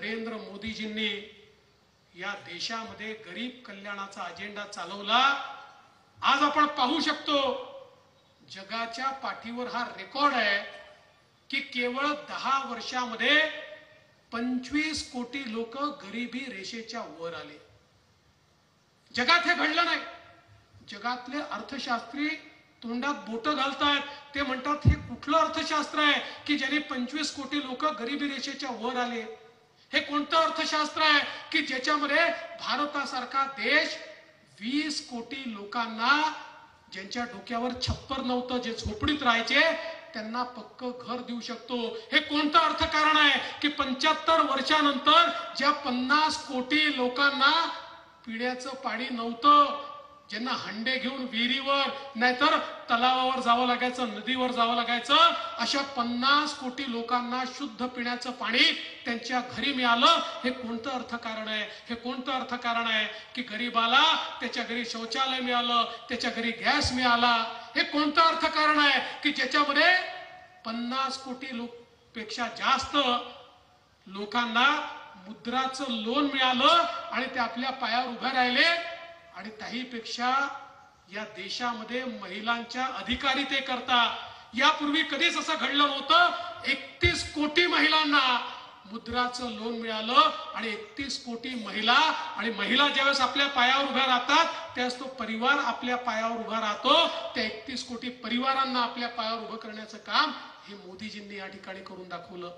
नरेंद्र मोदीजींनी या देशामध्ये गरीब कल्याणाचा अजेंडा चालवला. आज आपण पाहू शकतो जगाच्या पाठीवर हा रेकॉर्ड आहे की केवळ दहा वर्षामध्ये पंचवीस कोटी लोक गरिबी रेषेच्या वर आले. जगात हे घडलं नाही. जगातले अर्थशास्त्री तोंडात बोट घालतायत. ते म्हणतात हे कुठलं अर्थशास्त्र आहे की ज्याने पंचवीस कोटी लोक गरिबी रेषेच्या वर आले? हे कोणतं अर्थशास्त्र आहे की ज्याच्यामध्ये भारतासारखा देश वीस कोटी लोकांना ज्यांच्या डोक्यावर छप्पर नव्हतं जे झोपडीत राहायचे त्यांना पक्क घर देऊ शकतो. हे कोणतं अर्थकारण आहे की पंच्याहत्तर वर्षानंतर ज्या पन्नास कोटी लोकांना पिण्याचं पाणी नव्हतं ज्यांना हंडे घेऊन विहिरीवर नाहीतर तलावावर जावं लागायचं नदीवर जावं लागायचं अशा पन्नास कोटी लोकांना शुद्ध पिण्याचं पाणी त्यांच्या घरी मिळालं हे कोणतं अर्थकारण आहे? हे कोणतं अर्थकारण आहे? की गरीबाला त्याच्या घरी शौचालय मिळालं त्याच्या घरी गॅस मिळाला हे कोणतं अर्थकारण आहे? की ज्याच्यामध्ये पन्नास कोटी लोक पेक्षा जास्त लोकांना मुद्राचं लोन मिळालं आणि ते आपल्या पायावर उभे राहिले आणि त्याहीपेक्षा या देशामध्ये महिलांच्या अधिकारी ते करता यापूर्वी कधीच असं घडलं नव्हतं. एकतीस कोटी महिलांना मुद्राचं लोन मिळालं आणि एकतीस कोटी महिला आणि महिला ज्यावेळेस आपल्या पायावर उभ्या राहतात त्यावेळेस तो परिवार आपल्या पायावर उभा राहतो. त्या एकतीस कोटी परिवारांना आपल्या पायावर उभं करण्याचं काम हे मोदीजींनी या ठिकाणी करून दाखवलं.